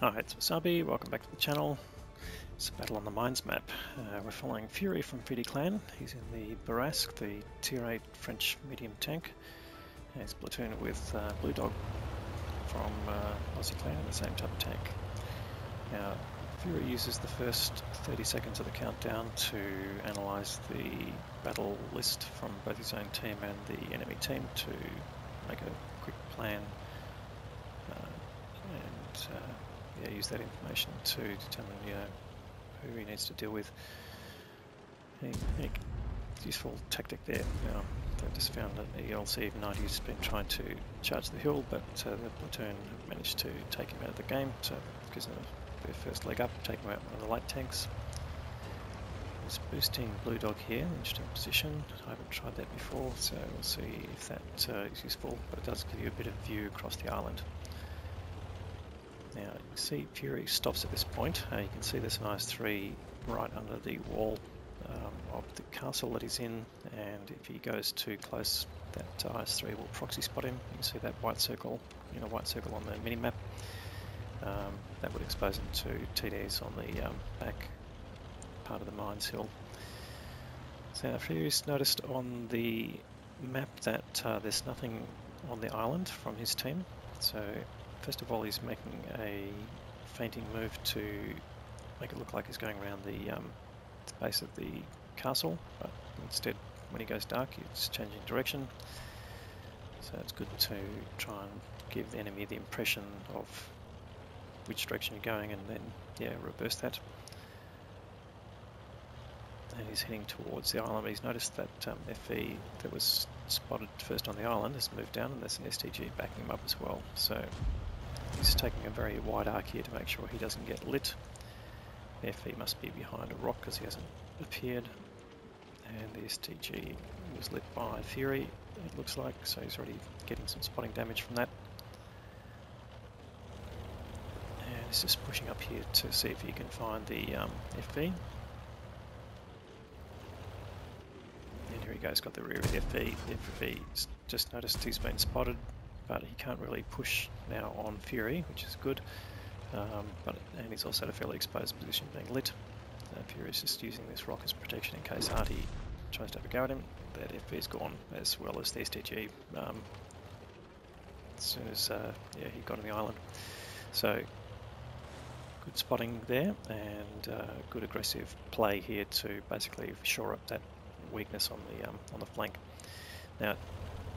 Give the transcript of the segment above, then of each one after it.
Hi, it's Wasabi, welcome back to the channel. It's a battle on the mines map. Uh, we're following Fury from PD Clan. He's in the Bourrasque, the tier 8 French medium tank. And he's platooned with uh, Blue Dog from uh, Aussie Clan, the same type of tank. Now, Fury uses the first 30 seconds of the countdown to analyse the battle list from both his own team and the enemy team to make a quick plan uh, and uh, yeah, use that information to determine you know, who he needs to deal with. Useful tactic there. Now, they've just found that the ELC 90's been trying to charge the hill, but uh, the platoon have managed to take him out of the game, so because of their first leg up, take him out one of the light tanks. It's boosting Blue Dog here, interesting position. I haven't tried that before, so we'll see if that uh, is useful, but it does give you a bit of view across the island. Now you see Fury stops at this point. Uh, you can see there's an IS-3 right under the wall um, of the castle that he's in and if he goes too close that IS-3 will proxy spot him. You can see that white circle, you know, white circle on the mini-map. Um, that would expose him to TDs on the um, back part of the mines hill. So you've noticed on the map that uh, there's nothing on the island from his team, so First of all, he's making a feinting move to make it look like he's going around the, um, the base of the castle, but instead, when he goes dark, he's changing direction. So it's good to try and give the enemy the impression of which direction you're going and then, yeah, reverse that. And he's heading towards the island. He's noticed that um, FV that was spotted first on the island has moved down and there's an STG backing him up as well. So He's taking a very wide arc here to make sure he doesn't get lit. FV must be behind a rock because he hasn't appeared. And the STG was lit by Fury, it looks like, so he's already getting some spotting damage from that. And he's just pushing up here to see if he can find the um, FV. And here he goes, got the rear of the FV. The FV just noticed he's been spotted, but he can't really push now on Fury, which is good. Um, but and he's also at a fairly exposed position being lit. Uh, Fury is just using this rock as protection in case Artie tries to have a go at him. That FV is gone, as well as the STG. Um, as soon as uh, yeah he got on the island, so good spotting there and uh, good aggressive play here to basically shore up that weakness on the um, on the flank. Now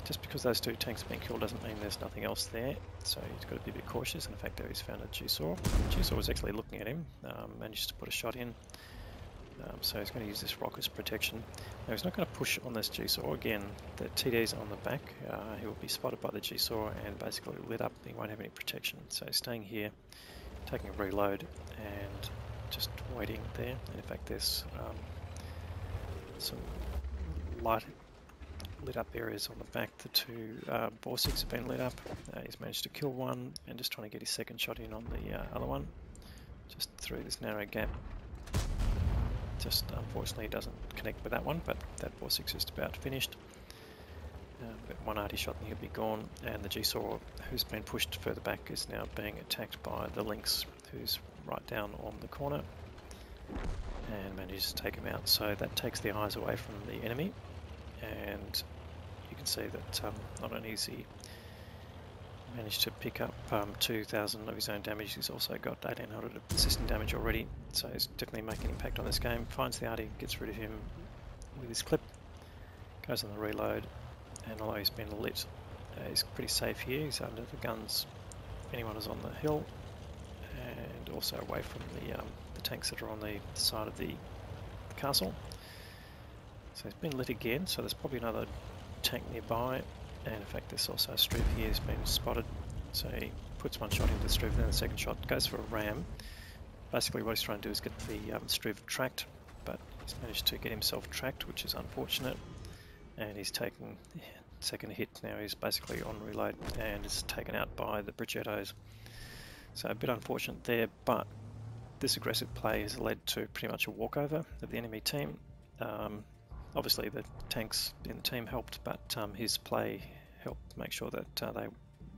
just because those two tanks have been killed doesn't mean there's nothing else there, so he's got to be a bit cautious. And in fact, there he's found a G-Saw. G-Saw was actually looking at him, um, managed to put a shot in. Um, so he's going to use this rock as protection. Now he's not going to push on this G-Saw. Again, the TD's on the back. Uh, he will be spotted by the G-Saw and basically lit up. He won't have any protection. So staying here, taking a reload and just waiting there. And in fact, there's um, some light lit up areas on the back. The two uh, Borsigs have been lit up. Uh, he's managed to kill one and just trying to get his second shot in on the uh, other one. Just through this narrow gap. Just unfortunately doesn't connect with that one, but that Borsig is just about finished. Uh, but one arty shot and he'll be gone, and the G-Saw, who's been pushed further back, is now being attacked by the Lynx, who's right down on the corner, and manages to take him out. So that takes the eyes away from the enemy, and you can see that um, not only has he managed to pick up um, 2,000 of his own damage, he's also got 1,800 of persistent damage already, so he's definitely making an impact on this game. Finds the arty, gets rid of him with his clip, goes on the reload, and although he's been lit, uh, he's pretty safe here, he's under the guns if anyone is on the hill, and also away from the, um, the tanks that are on the side of the castle. So he's been lit again, so there's probably another tank nearby. And in fact, there's also a Struve here has been spotted. So he puts one shot into the Struve, then the second shot goes for a ram. Basically what he's trying to do is get the um, Struve tracked, but he's managed to get himself tracked, which is unfortunate. And he's taken second hit now. He's basically on reload and is taken out by the Progettos. So a bit unfortunate there, but this aggressive play has led to pretty much a walkover of the enemy team. Um, obviously the tanks in the team helped, but um, his play helped make sure that uh, they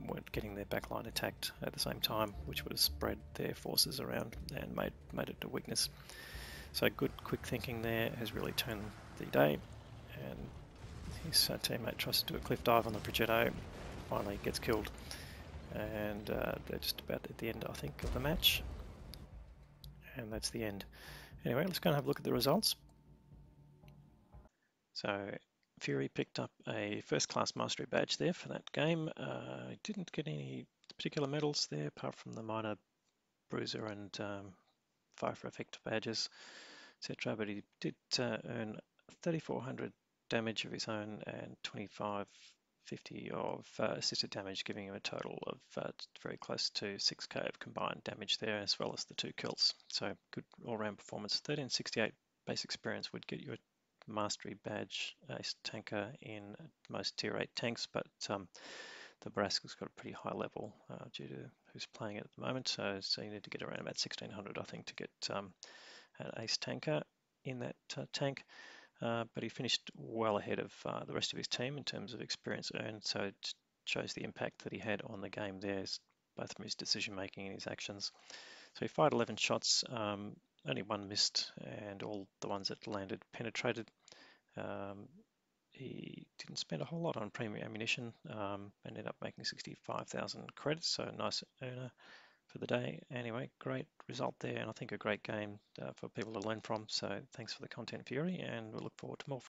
weren't getting their backline attacked at the same time, which would have spread their forces around and made made it a weakness. So good, quick thinking there has really turned the day, and his uh, teammate tries to do a cliff dive on the Progetto, finally gets killed, and uh, they're just about at the end, I think, of the match, and that's the end. Anyway, let's go and have a look at the results. So Fury picked up a first class mastery badge there for that game. Uh, didn't get any particular medals there apart from the minor bruiser and um, fire for effect badges, etc. But he did uh, earn 3400 damage of his own and 2550 of uh, assisted damage, giving him a total of uh, very close to 6k of combined damage there, as well as the two kills. So good all-round performance. 1368 base experience would get you a mastery badge ace tanker in most tier 8 tanks, but um, the Bourrasque's got a pretty high level uh, due to who's playing it at the moment. So, so you need to get around about 1600, I think, to get um, an ace tanker in that uh, tank. Uh, but he finished well ahead of uh, the rest of his team in terms of experience earned. So it shows the impact that he had on the game there, both from his decision making and his actions. So he fired 11 shots. Um, only one missed and all the ones that landed penetrated. Um, he didn't spend a whole lot on premium ammunition um, ended up making 65,000 credits, so a nice earner for the day. Anyway, great result there, and I think a great game uh, for people to learn from. So thanks for the content, Fury, and we'll look forward to more.